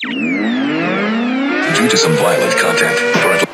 Due to some violent content,